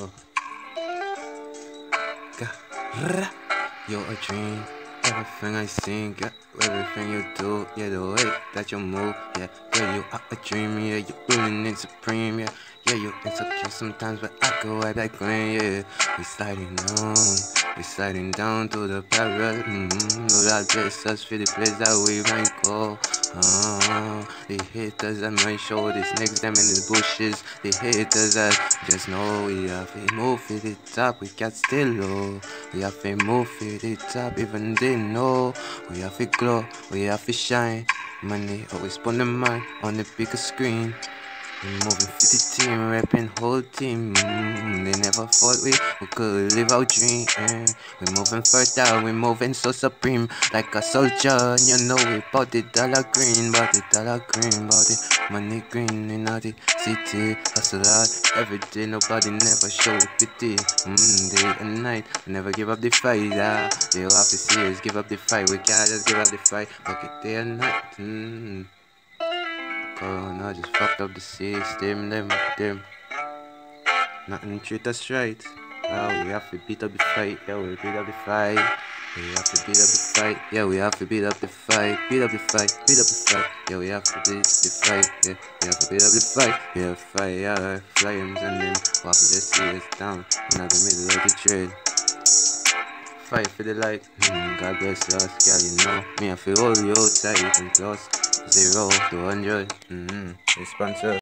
Oh. God. You're a dream. Everything I sing, yeah, everything you do, yeah, the way that you move, yeah, girl, you are a dream, yeah, you're ruling in supreme, yeah, yeah, you're insecure sometimes, but I go right back when, yeah, we sliding down, we sliding down to the barrel, mm-hmm, know that bless us for the place that we might go, uh, the haters might show these niggas them in the bushes, the haters that just know we have to move to the top, we got still low, we have to move to the top, even they know we have to glow, we have to shine. Money always put the mind on the bigger screen. We moving 50 team, rapping whole team. They never thought we, we could live our dream. We moving further, we moving so supreme, like a soldier. You know we bought the dollar green, bought the dollar green, bought the money green in all the city. Hustle hard every day, nobody never show pity. Mm, day and night, we never give up the fight. Ah, they all have to see us give up the fight. We can't just give up the fight. Fuck it day and night. Mm. Corona just fucked up the system, them, them. Nothing treat us right. Oh, we have to beat up the fight. Yeah, we beat up the fight. We have to beat up the fight. Yeah, we have to beat up the fight. Beat up the fight. Beat up the fight. Yeah, we have to beat the fight. Yeah, we have to beat up the fight. Yeah, fire, flames, and then we have to just see us down in the middle of the trade. Fight for the light. Mm, God bless us, girl. You know me. I feel hold you tight and close. Zero to hundred. Mm-hmm. Sponsor.